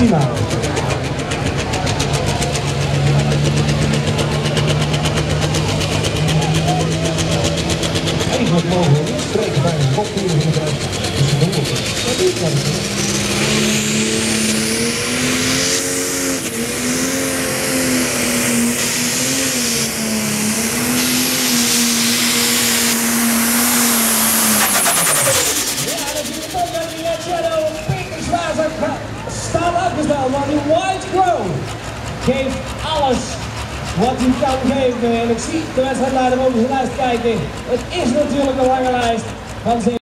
Maximaal. Eigenlijk mogen we niet spreken bij een kopvoering gebruik. Dus de honderd. Dat is wel afgesteld, maar die White Crow geeft alles wat hij kan geven. En ik zie de wedstrijdleider ook eens lijst kijken. Het is natuurlijk een lange lijst van zijn